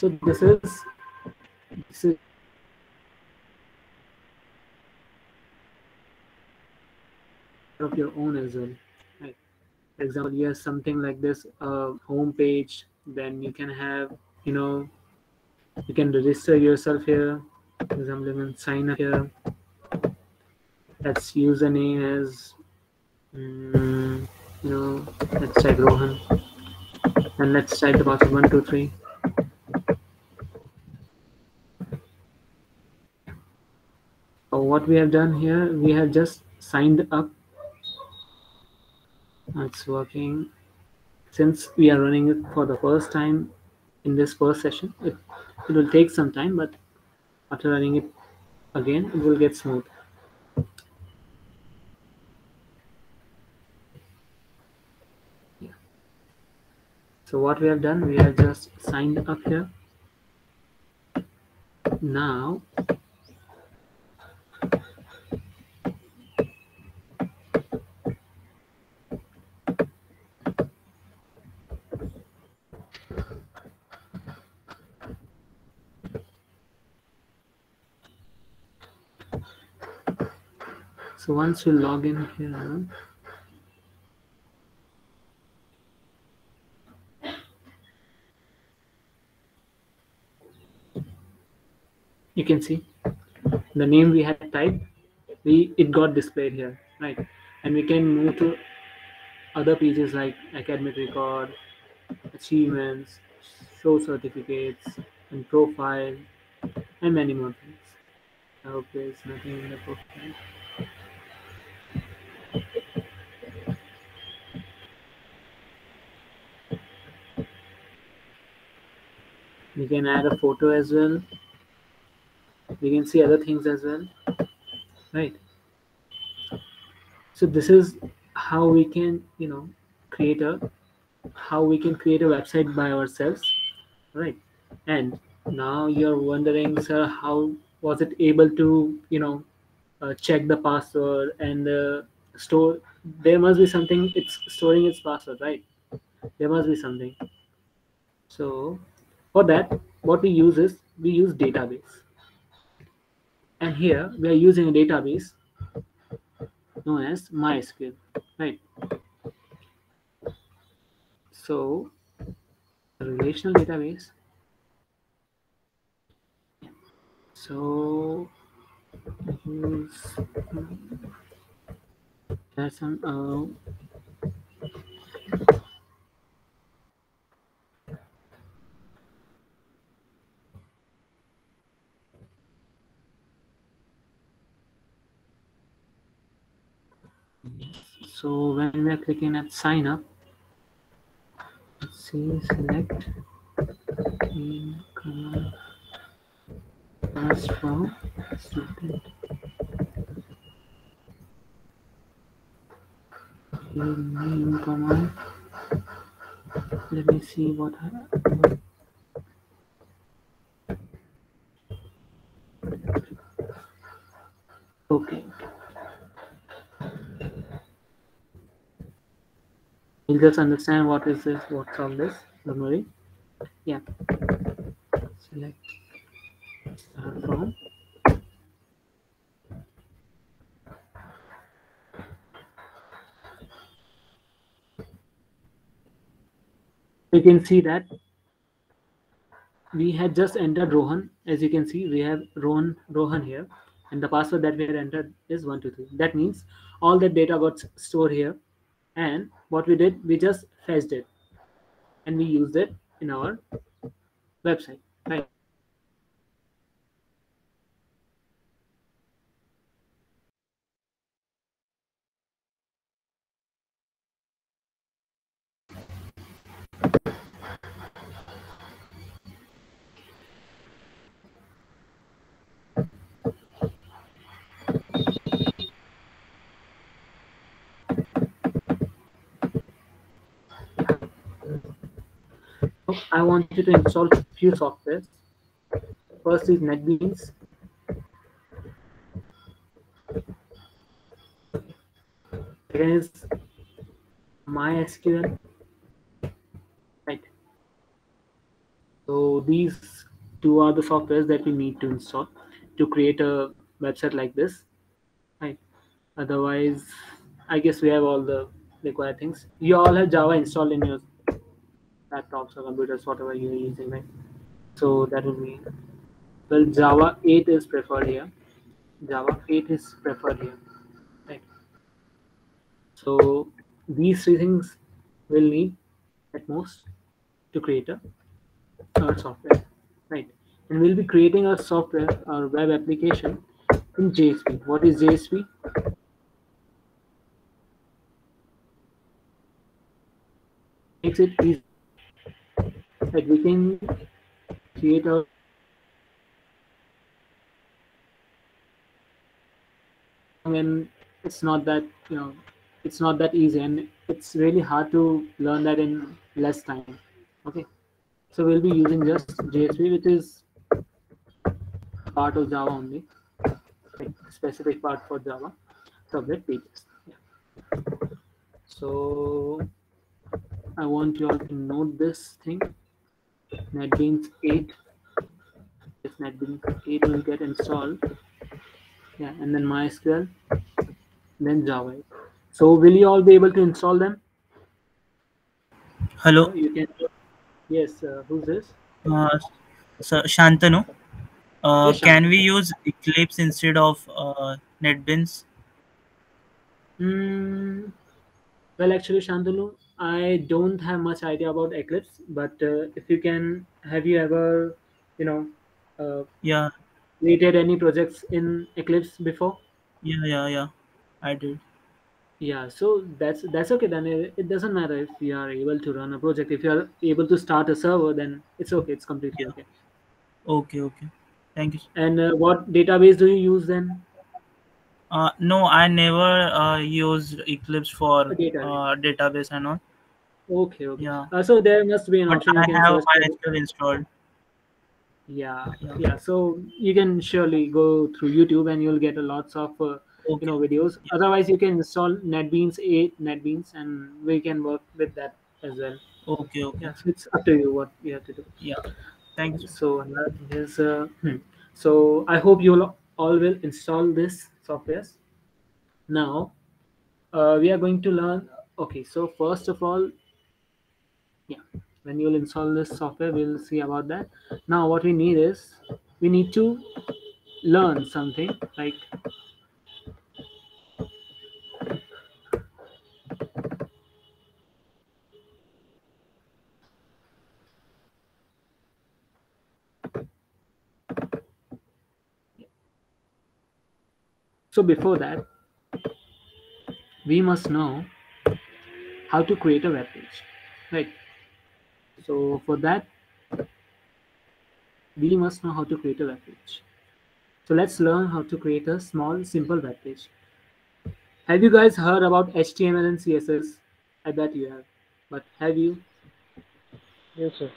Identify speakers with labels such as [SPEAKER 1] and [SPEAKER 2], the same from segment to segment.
[SPEAKER 1] So this is this is of your own as well. Right. For example, you have something like this uh, home page, then you can have, you know, you can register yourself here. For example, you can sign up here. Let's username as, mm, you know, let's type Rohan. And let's type the password one, two, three. What we have done here, we have just signed up. It's working. Since we are running it for the first time in this first session, it, it will take some time, but after running it again, it will get smooth. Yeah. So what we have done, we have just signed up here. Now So once you log in here, you can see the name we had typed, we it got displayed here, right? And we can move to other pages like academic record, achievements, show certificates, and profile, and many more things. I hope there's nothing in the profile. We can add a photo as well. We can see other things as well. Right. So this is how we can you know create a how we can create a website by ourselves. Right. And now you're wondering sir how was it able to you know uh, check the password and uh, store there must be something it's storing its password right? There must be something. So for that, what we use is we use database. And here we are using a database known as MySQL, right? So relational database. So use there's some uh, So when we are clicking at sign up, let's see, select in command from student. Name command. Let me see what I, okay. You'll just understand what is this, what's all this. Don't worry. Yeah. Select uh, star from. You can see that we had just entered Rohan. As you can see, we have Rohan Rohan here, and the password that we had entered is one two three. That means all the data got stored here and what we did we just fetched it. And we used it in our website right I want you to install a few softwares. First is NetBeans. Second is MySQL. Right. So these two are the softwares that we need to install to create a website like this. Right. Otherwise, I guess we have all the required things. You all have Java installed in your laptops or computers, whatever you're using, right? So that would mean, well, Java 8 is preferred here. Java 8 is preferred here, right? So these three things will need at most to create a software, right? And we'll be creating our software, our web application in JSP. What is JSP? Makes it easy that we can create our and it's not that you know it's not that easy and it's really hard to learn that in less time okay so we'll be using just JSP, which is part of Java only, like specific part for Java subject pages. Yeah. So I want you all to note this thing. NetBeans 8. If NetBeans 8 will get installed. Yeah, and then MySQL, then Java. So will you all be able to install them?
[SPEAKER 2] Hello,
[SPEAKER 1] You can. Yes. Uh, who's this?
[SPEAKER 2] uh, so Shantanu. Uh,
[SPEAKER 1] Yes,
[SPEAKER 2] can we use Eclipse instead of uh, NetBeans?
[SPEAKER 1] Mm, well, actually, Shantanu, I don't have much idea about Eclipse, but uh, if you can, have you ever, you know, uh,
[SPEAKER 2] Yeah,
[SPEAKER 1] created any projects in Eclipse before?
[SPEAKER 2] yeah, yeah, yeah. I did.
[SPEAKER 1] Yeah, so that's that's okay. Then it, it doesn't matter if you are able to run a project. If you are able to start a server, then it's okay. It's completely
[SPEAKER 2] Yeah.
[SPEAKER 1] okay.
[SPEAKER 2] Okay, okay. Thank you.
[SPEAKER 1] And uh, what database do you use then?
[SPEAKER 2] Uh, no, I never uh, used Eclipse for
[SPEAKER 1] database.
[SPEAKER 2] uh, database and all.
[SPEAKER 1] Okay, okay.
[SPEAKER 2] Yeah,
[SPEAKER 1] Uh, so there must be an
[SPEAKER 2] but
[SPEAKER 1] option
[SPEAKER 2] I
[SPEAKER 1] can
[SPEAKER 2] have. MySQL installed.
[SPEAKER 1] Yeah,
[SPEAKER 2] Yeah.
[SPEAKER 1] yeah. So you can surely go through YouTube and you'll get a lots of uh, you know videos.
[SPEAKER 2] Yeah.
[SPEAKER 1] Otherwise, you can install NetBeans 8 NetBeans, and we can work with that as well.
[SPEAKER 2] Okay, okay.
[SPEAKER 1] Yeah, so it's up to you what you have to do.
[SPEAKER 2] Yeah. Thank you.
[SPEAKER 1] So that is uh, hmm. so I hope you all will install this software. Now uh, we are going to learn. Okay, so first of all, when you'll install this software, we'll see about that. Now what we need is we need to learn something like so before that we must know how to create a web page right so for that we must know how to create a web page so let's learn how to create a small simple web page have you guys heard about html and css i bet you have. But have you?
[SPEAKER 3] Yes, sir.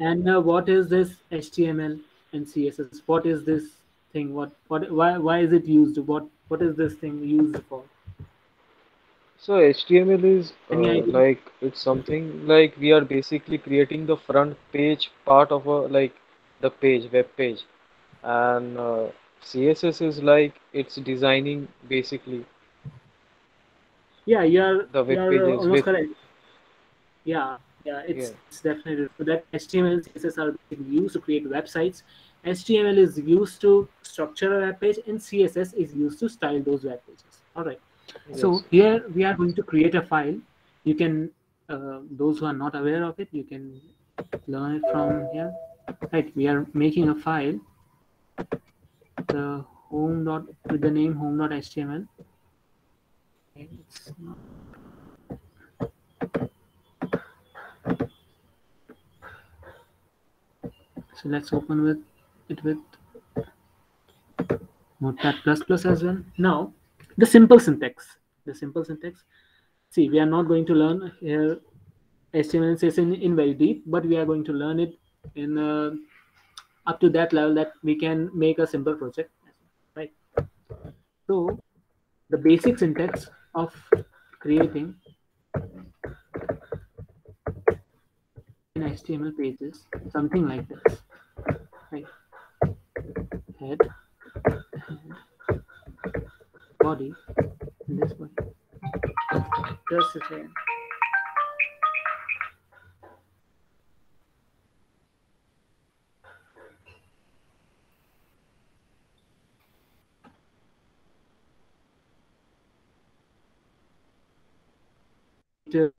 [SPEAKER 1] and uh, what is this html and css what is this thing? What what why why is it used? What what is this thing used for
[SPEAKER 3] So HTML is uh, like it's something like we are basically creating the front page part of a like the page, web page, and uh, CSS is like it's designing basically
[SPEAKER 1] yeah you're
[SPEAKER 3] the web
[SPEAKER 1] uh,
[SPEAKER 3] pages
[SPEAKER 1] almost
[SPEAKER 3] with
[SPEAKER 1] correct Yeah, yeah, it's,
[SPEAKER 3] yeah
[SPEAKER 1] it's definitely so that HTML and CSS are being used to create websites. HTML is used to structure a web page, and CSS is used to style those web pages. All right. So here we are going to create a file. You can, uh, those who are not aware of it, you can learn it from here. Right. We are making a file. The home dot with the name home.html. Okay, It's not So let's open with it with Notepad++ plus as well. Now, the simple syntax. The simple syntax. See, we are not going to learn here HTML and CSS in, in very deep, but we are going to learn it in uh, up to that level that we can make a simple project, right? So, the basic syntax of creating in HTML pages something like this, right? Head body, and this body. Just a second. To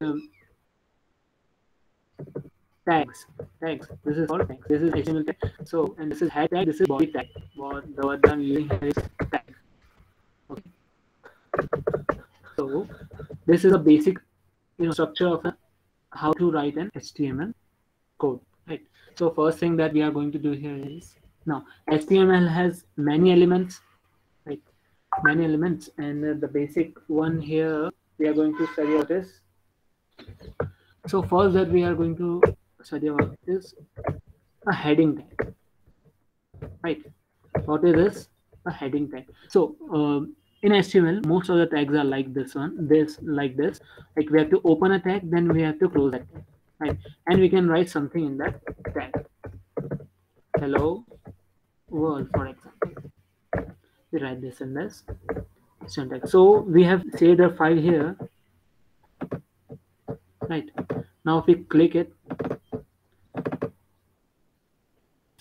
[SPEAKER 1] um, tags tags this is all tags this is html tag so and this is head tag this is body tag. What the word i'm using here is tag. Okay. So this is a basic you know structure of a, how to write an html code right? So first thing that we are going to do here is now html has many elements right? Many elements. And uh, the basic one here we are going to study what is so first that we are going to study about is a heading tag right? What is this? A heading tag. So um, in html most of the tags are like this one this like this. Like we have to open a tag then we have to close that tag right? And we can write something in that tag. Hello world for example. We write this in this syntax so we have saved a file here right? Now if we click it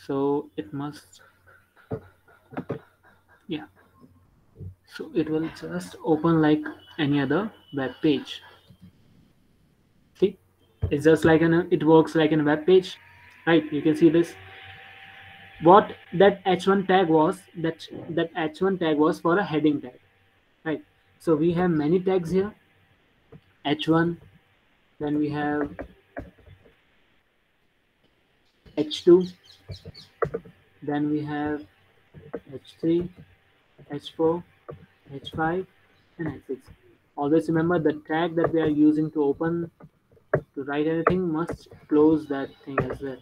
[SPEAKER 1] so it must yeah. So it will just open like any other web page. See? It's just like an it works like a web page. Right you can see this. What that h1 tag was that that h1 tag was for a heading tag. Right so we have many tags here. H1 then we have h2 then we have h3 h4 h5 and h6 always remember the tag that we are using to open to write anything must close that thing as well.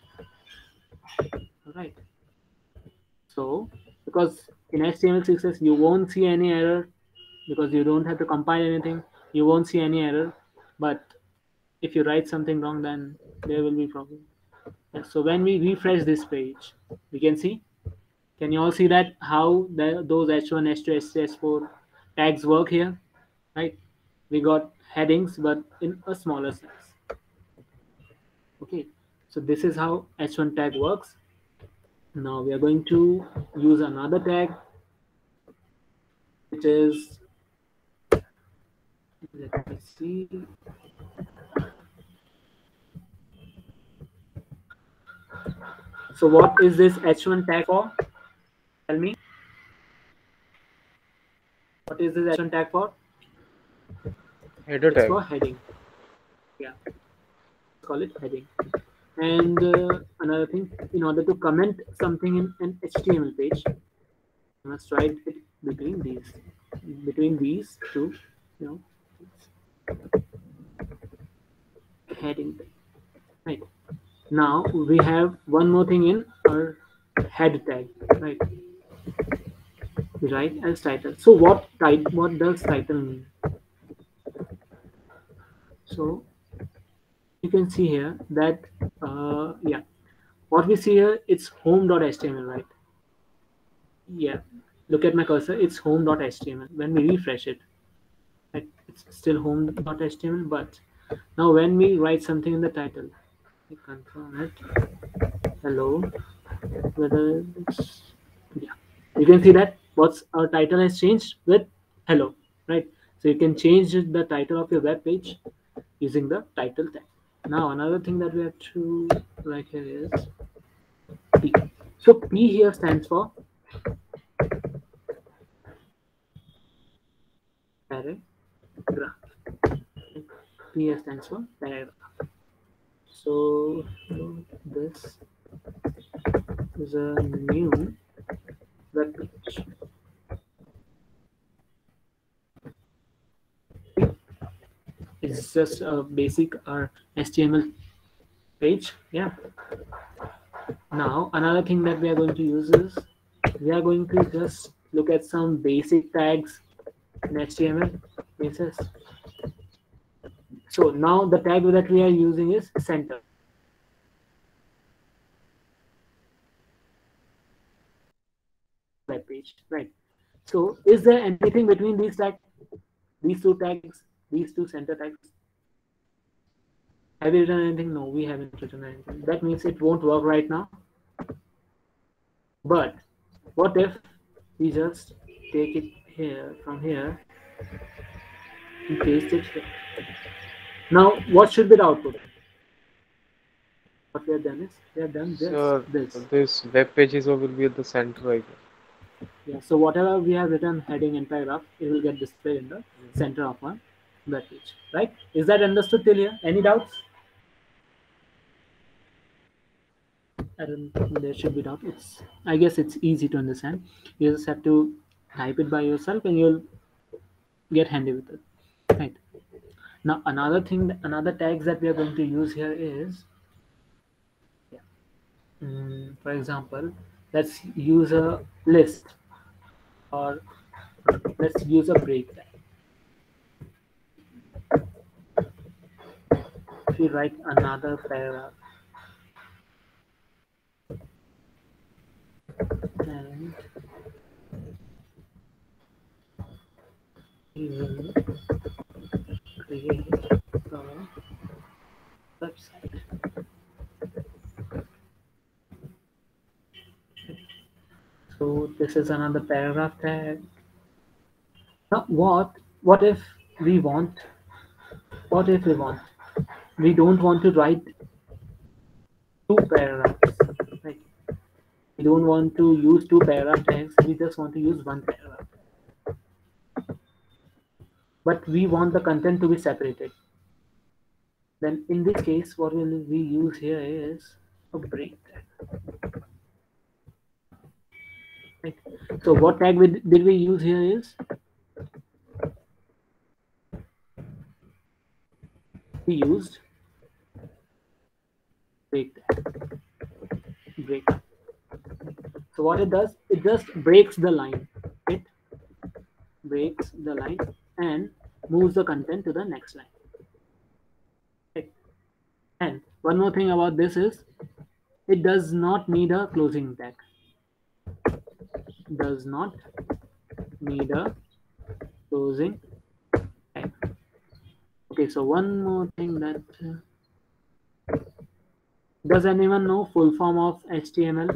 [SPEAKER 1] All right so because in html6s you won't see any error because you don't have to compile anything. You won't see any error. But if you write something wrong then there will be problem so when we refresh this page we can see. Can you all see that how the, those h1 h2 h3 h4 tags work here right? We got headings but in a smaller size. Okay so this is how h1 tag works. Now we are going to use another tag which is let me see so what is this h1 tag for? Tell me. What is this h1 tag for?
[SPEAKER 3] Header
[SPEAKER 1] it's for heading. Yeah. Let's call it heading. And uh, another thing in order to comment something in an html page you must write it between these between these two you know heading. Right now we have one more thing in our head tag right? We write as title. So what type what does title mean? So you can see here that uh, yeah. What we see here it's home.html right? Yeah. Look at my cursor. It's home.html when we refresh it it's still home.html but now when we write something in the title confirm it hello. Whether it's yeah. You can see that what's our title has changed with hello right? So you can change the title of your web page using the title tag. Now another thing that we have to write here is p. So p here stands for paragraph. P here stands for paragraph so this is a new web page it's just a basic uh, or html page. Yeah. Now another thing that we are going to use is we are going to just look at some basic tags in HTML, CSS. So now the tag that we are using is center. Web page, right? So is there anything between these tags, these two tags, these two center tags? Have you written anything? No, we haven't written anything. That means it won't work right now. But what if we just take it here from here and paste it here? Now, what should be the output? What we have done is we have done this.
[SPEAKER 3] So
[SPEAKER 1] this.
[SPEAKER 3] this web page is will be at the center, I guess.
[SPEAKER 1] Yeah. So whatever we have written heading and paragraph, it will get displayed in the center of our web page. Right? Is that understood till here? Any doubts? I don't there should be doubt. It's I guess it's easy to understand. You just have to type it by yourself and you'll get handy with it. Right. Now another thing, another tags that we are going to use here is, yeah. Mm, for example, let's use a list or let's use a break tag. If we write another paragraph and we will create a website. So this is another paragraph tag. Now what what if we want what if we want? We don't want to write two paragraphs right? We don't want to use two paragraph tags we just want to use one paragraph. But we want the content to be separated. Then in this case what will we use here is a break tag so what tag did we use here is? We used break tag. Break. So what it does it just breaks the line. It breaks the line and moves the content to the next line. And one more thing about this is it does not need a closing tag does not need a closing tag okay so one more thing that uh, does anyone know full form of html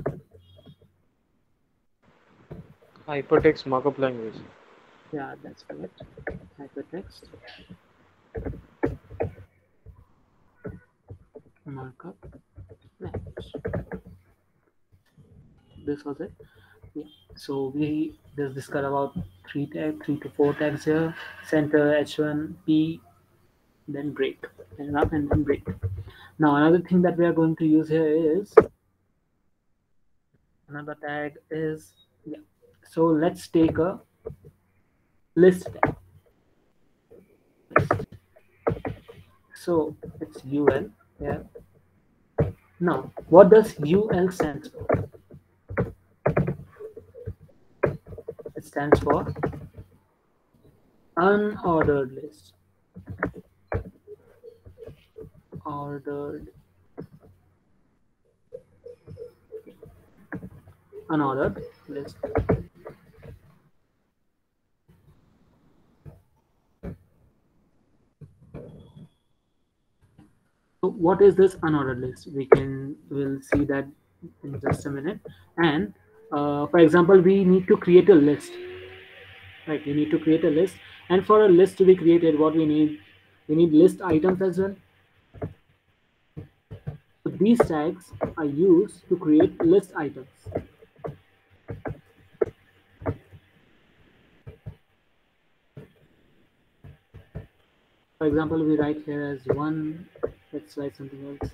[SPEAKER 3] Hypertext markup language.
[SPEAKER 1] yeah that's correct. Hypertext. Markup language. This was it yeah so we just discussed about three tag three to four tags here. Center h1 p then break and up and then break now another thing that we are going to use here is another tag is yeah. So let's take a list. Tag so it's ul yeah. Now what does ul stand for stands for unordered list. Ordered. Unordered list. So what is this unordered list? We can we'll see that in just a minute. And uh, for example we need to create a list. Right we need to create a list. And for a list to be created what we need? We need list items as well. So these tags are used to create list items. For example we write here as one. Let's write something else.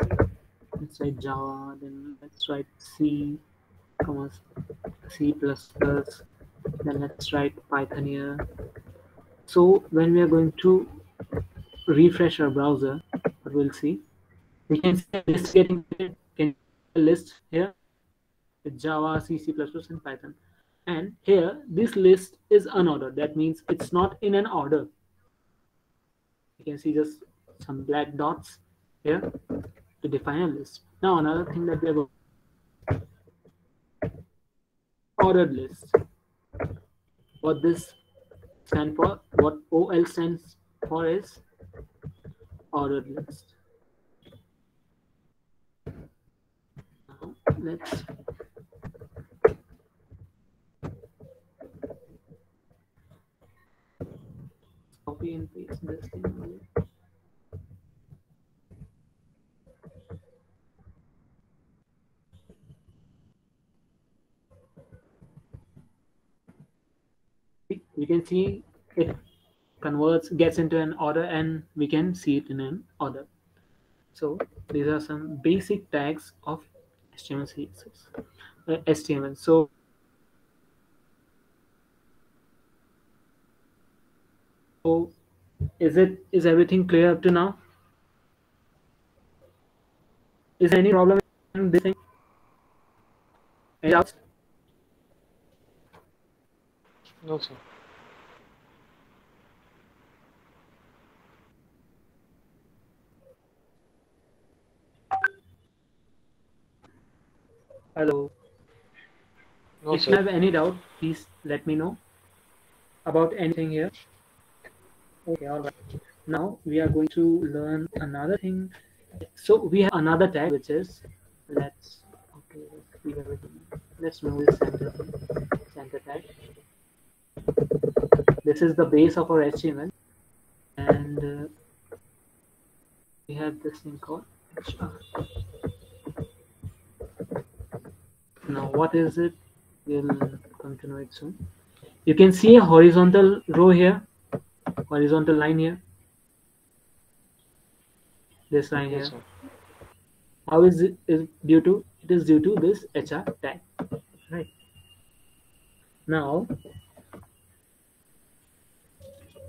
[SPEAKER 1] Let's write java then let's write c comma c then let's write python here. So when we are going to refresh our browser we'll see we can see a list getting can a list here with java c c and python. And here this list is unordered. That means it's not in an order. You can see just some black dots here to define a list. Now another thing that we have ordered list. What this stand for what ol stands for is ordered list. Now let's copy and paste this thing you can see it converts gets into an order and we can see it in an order. So these are some basic tags of html css uh, html so so is it is everything clear up to now? Is there any problem in this thing? Any doubts?
[SPEAKER 3] No, sir.
[SPEAKER 1] Hello.
[SPEAKER 3] No,
[SPEAKER 1] if you have any doubt please let me know about anything here. Okay all right. Now we are going to learn another thing. So we have another tag which is let's okay let's leave everything. Let's move this center center tag. This is the base of our html and uh, we have this thing called hr now what is it? We'll continue it soon. You can see a horizontal row here horizontal line here. This line
[SPEAKER 3] Yes,
[SPEAKER 1] here.
[SPEAKER 3] sir.
[SPEAKER 1] how is it is due to it is due to this hr tag right. Now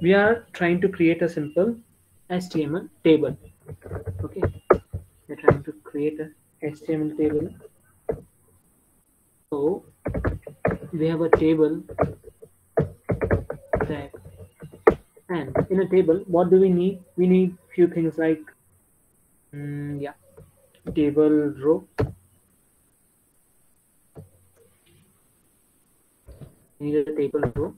[SPEAKER 1] we are trying to create a simple html table. Okay. We're trying to create a html table so we have a table tag and in a table what do we need? We need few things like mm, yeah table row. We need a table row.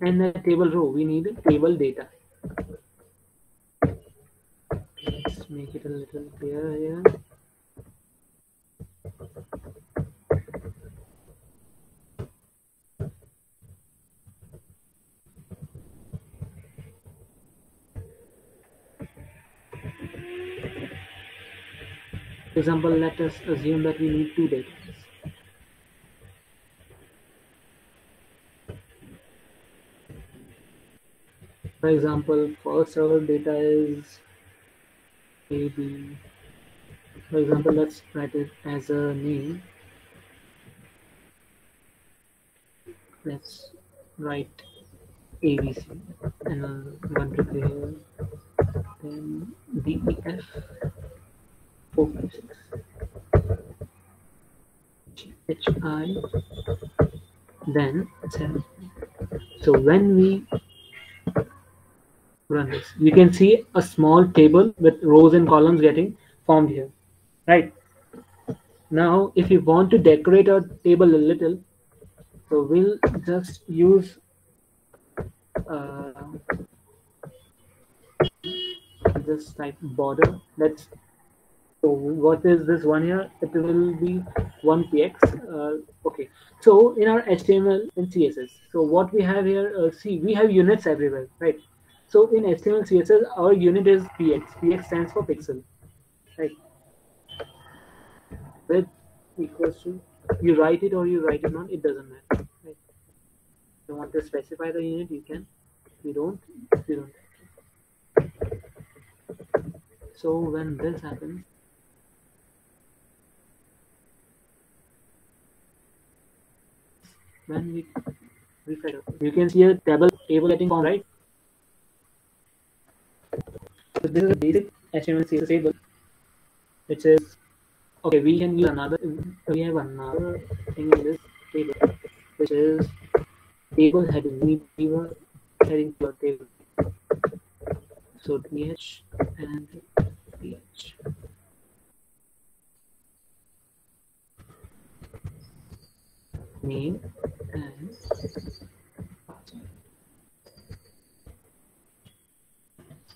[SPEAKER 1] And the table row we need table data. Let's make it a little clearer here For example, let us assume that we need two data. For example, first our data is AB. For example, let's write it as a name. Let's write ABC and I'll here. Then DEF four five six. HI then seven. So when we run this, you can see a small table with rows and columns getting formed here, right? Now, if you want to decorate our table a little, so we'll just use uh, just type border. Let's so what is this one here? It will be 1px. Uh, okay. So in our HTML and CSS, so what we have here, uh, see, we have units everywhere, right? So in HTML CSS, our unit is px. px stands for pixel, right? With equals to, you write it or you write it not, it doesn't matter, right? You want to specify the unit, you can. You don't, you don't. So when this happens, when we it, you can see a table table getting formed, right? So this is a basic HTML CSS table, which is okay. We can use another. We have another thing in this table. which is table heading. We, we were heading to a table. So th and th. Name and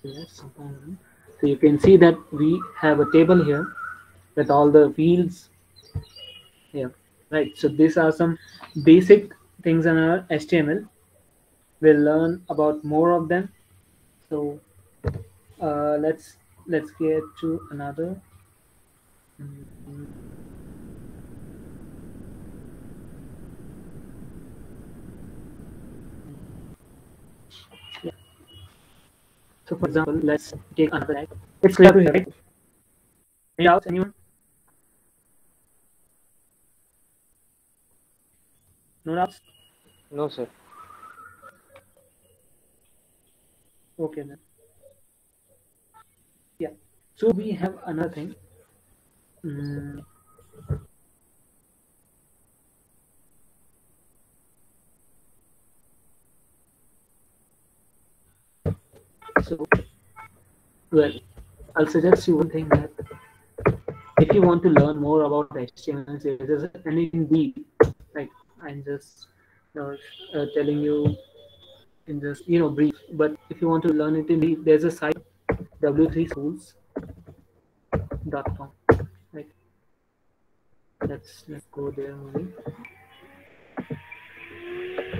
[SPEAKER 1] let's so you can see that we have a table here with all the fields here right? So these are some basic things in our html we'll learn about more of them. So uh, let's let's get to another mm, So for example, let's take another tag. It's clear to hear, right? Any doubts, anyone? No doubts?
[SPEAKER 3] No, sir.
[SPEAKER 1] Okay then. Yeah. So we have another thing. Mm. So, well, I'll suggest you one thing that if you want to learn more about HTML CSS, and indeed, like I'm just you know, uh, telling you in just you know brief, but if you want to learn it in deep, there's a site w3schools.com. Right. Let's let's go there only.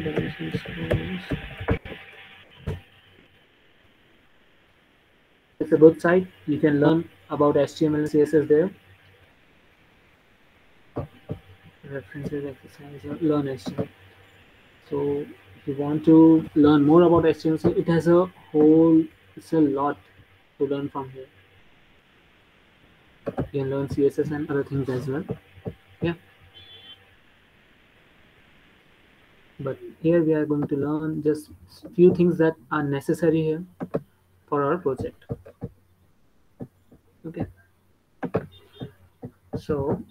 [SPEAKER 1] W3 It's a good site. You can learn about HTML and CSS there. References, exercise, learn HTML. So if you want to learn more about HTML, it has a whole, it's a lot to learn from here. You can learn CSS and other things as well. Yeah. But here we are going to learn just few things that are necessary here for our project. Okay. So,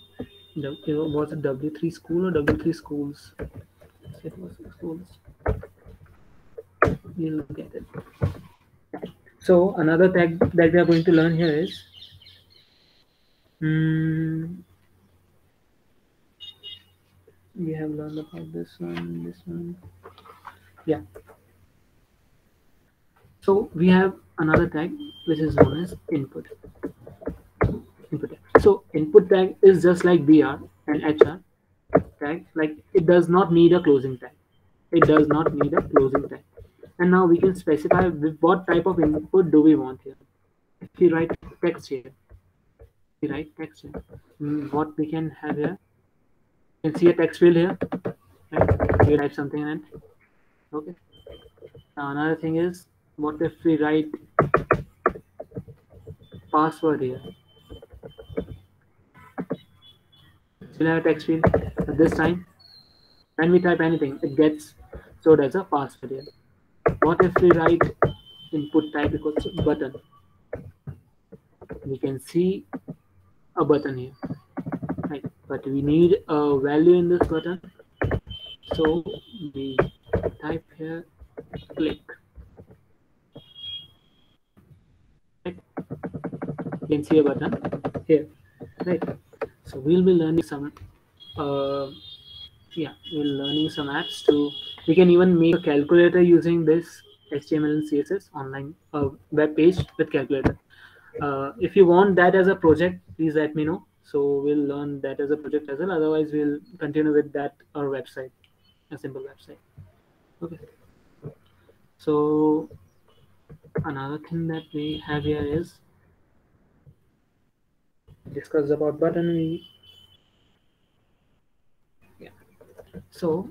[SPEAKER 1] was it W3 school or W3 schools? It was schools. You look at it. So another tag that we are going to learn here is um, we have learned about this one, this one. Yeah. So we have another tag which is known as input. Input tag. So input tag is just like br and hr tag. Like it does not need a closing tag. It does not need a closing tag. And now we can specify what type of input do we want here. If we write text here, we write text here. Mm, what we can have here, you can see a text field here. Right? We write something in it. Okay. Now another thing is what if we write password here still text field at this time? When we type anything it gets stored as a password here what if we write input type equals button? We can see a button here right? But we need a value in this button. So we type here click. You can see a button here right so we'll be learning some uh, yeah we're learning some apps to we can even make a calculator using this html and css online uh, web page with calculator. Uh, if you want that as a project please let me know. So we'll learn that as a project as well. Otherwise we'll continue with that our website a simple website. Okay. So another thing that we have here is discussed about button yeah. So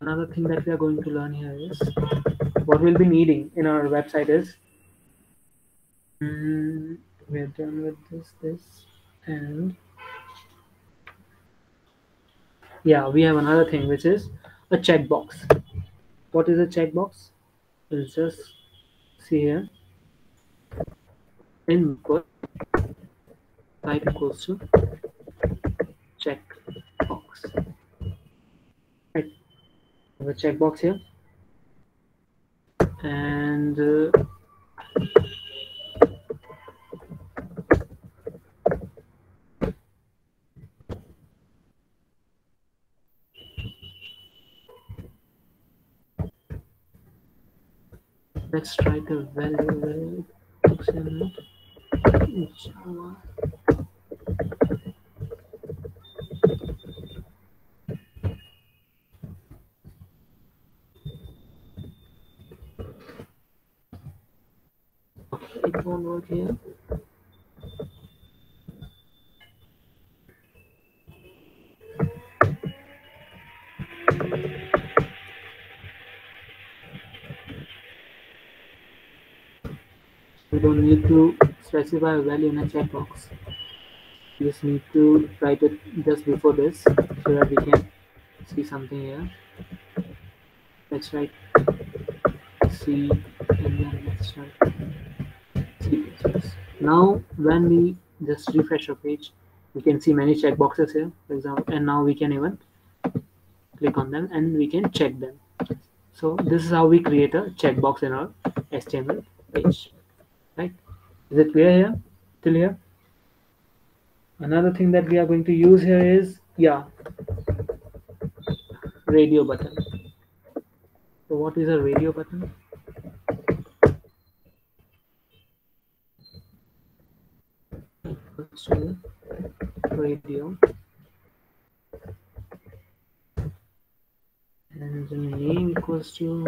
[SPEAKER 1] another thing that we are going to learn here is what we'll be needing in our website is mm, we're done with this this and yeah we have another thing which is a checkbox. What is a checkbox? We'll just see here input type equals to check box. Right, the checkbox here. And uh, let's try the value value work here. We don't need to specify a value in a checkbox. We just need to write it just before this so that we can see something here. Let's write C and then let's write C++. Now when we just refresh our page, we can see many checkboxes here, for example, and now we can even click on them and we can check them. So this is how we create a checkbox in our HTML is it clear here? Till here? Another thing that we are going to use here is yeah radio button. So what is a radio button? Radio. And the name equals to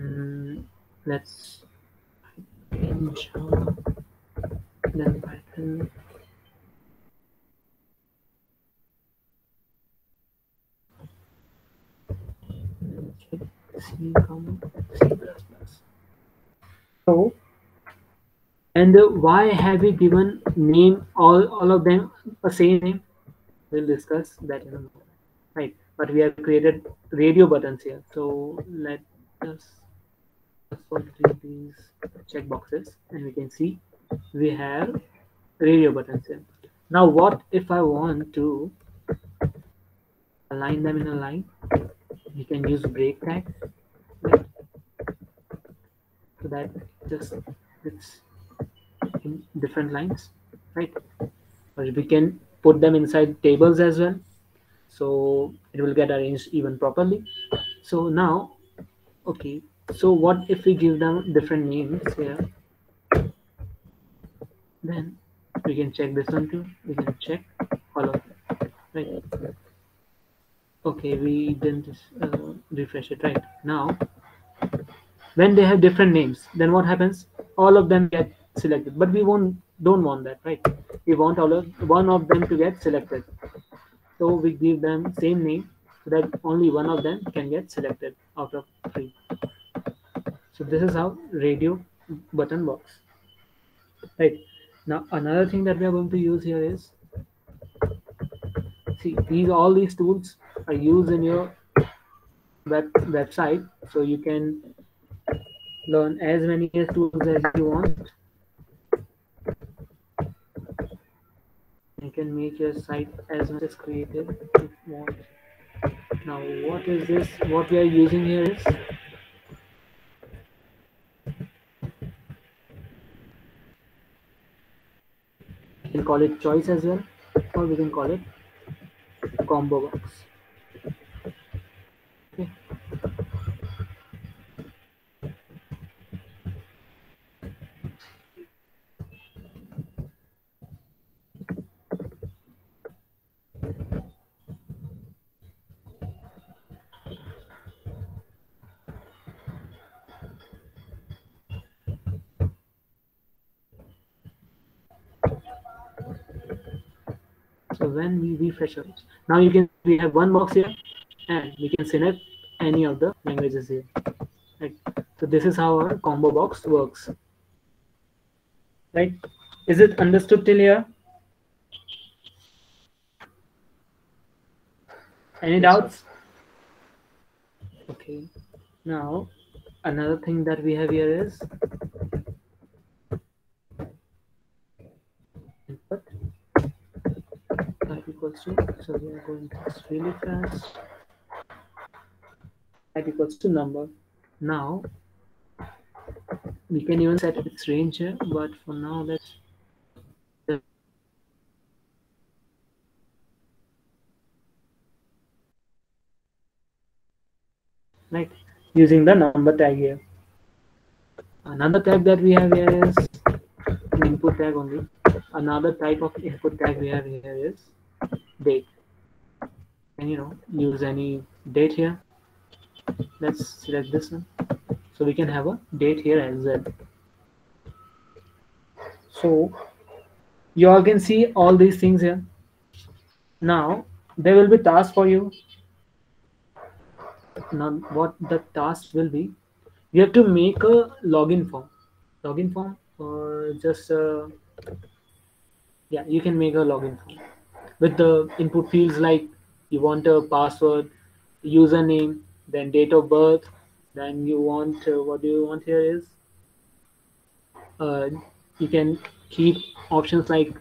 [SPEAKER 1] Mm, let's in Java, then Python. Okay, C comma C++. So, and why have we given name all all of them a same name? We'll discuss that in a moment. Right, but we have created radio buttons here. So let us select these checkboxes and we can see we have radio buttons here. Now what if I want to align them in a line? You can use break tag right? so that just it's in different lines, right? Or we can put them inside tables as well. So it will get arranged even properly. So now, okay, so what if we give them different names here? Then we can check this one too. We can check all of them, right? Okay, we didn't uh, refresh it, right? Now, when they have different names, then what happens? All of them get selected, but we won't don't want that, right? We want all of one of them to get selected. So we give them same name so that only one of them can get selected out of three. So this is how radio button works. Right. Now another thing that we are going to use here is see these all these tools are used in your web website so you can learn as many as tools as you want. You can make your site as much as creative if you want. Now what is this? What we are using here is call it choice as well or we can call it combo box okay So when we refresh page, now you can we have one box here, and we can select any of the languages here. Right. So this is how our combo box works. Right? Is it understood till here? Any doubts? Okay. Now, another thing that we have here is to, so we are going really fast. Type equals to number. Now, we can even set its range here, but for now, let's right using the number tag here another tag that we have here is input tag only another type of input tag we have here is date. And you know use any date here. Let's select this one. So we can have a date here as well. So you all can see all these things here. Now there will be tasks for you. Now what the task will be? You have to make a login form. Login form or just uh, yeah you can make a login form with the input fields like you want a password username then date of birth then you want uh, what do you want here is uh, you can keep options like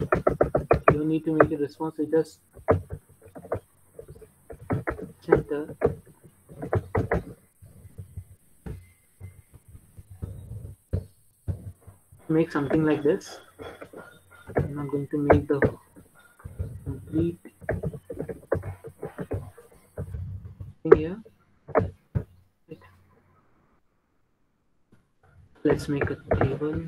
[SPEAKER 1] you don't need to make a response you just center make something like this I'm not going to make the complete thing here. Let's make a table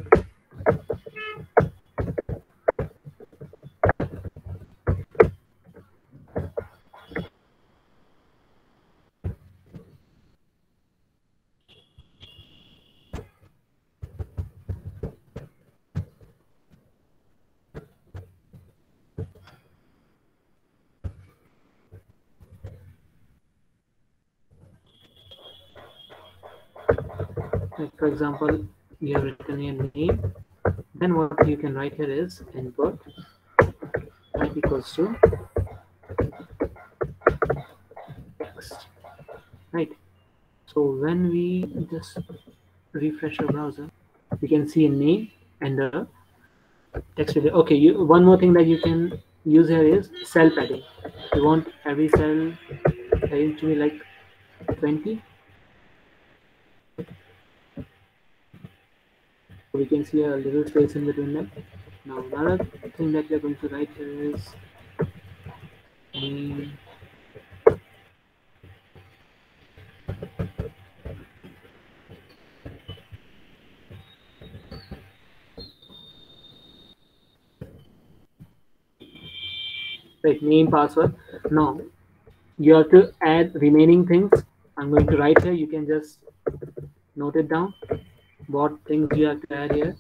[SPEAKER 1] like for example you have written your name then what you can write here is input type equals to text right? So when we just refresh our browser we can see a name and the text video okay you one more thing that you can use here is cell padding. You want every cell padding to be like 20 we can see a little space in between them. Now another thing that we are going to write here is um, name right name password. Now you have to add remaining things. I'm going to write here. You can just note it down what things you have to add here.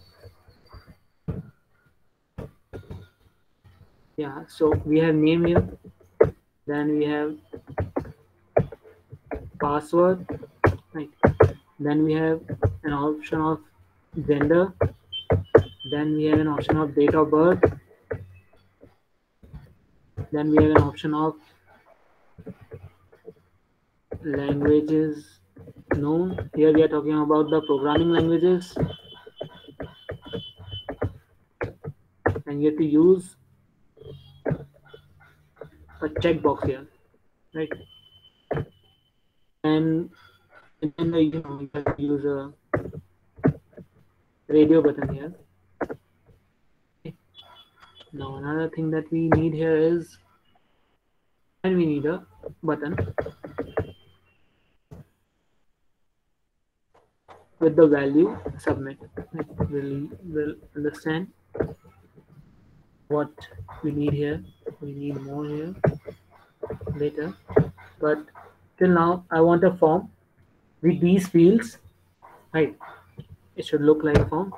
[SPEAKER 1] Yeah so we have name here. Then we have password. Right. Then we have an option of gender. Then we have an option of date of birth. Then we have an option of languages known here we are talking about the programming languages. And you have to use a checkbox here right? And then you, know, you have to use a radio button here. Now another thing that we need here is and we need a button with the value submit. We'll, we'll understand what we need here. We need more here later. But till now i want a form with these fields right? It should look like a form.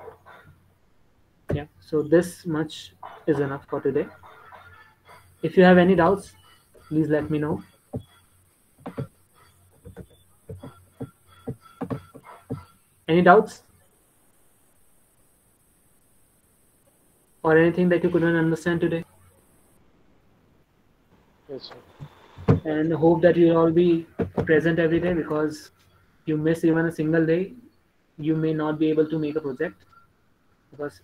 [SPEAKER 1] Yeah so this much is enough for today. If you have any doubts please let me know Any doubts? Or anything that you couldn't understand today?
[SPEAKER 3] Yes, sir.
[SPEAKER 1] And hope that you'll all be present every day because you miss even a single day you may not be able to make a project because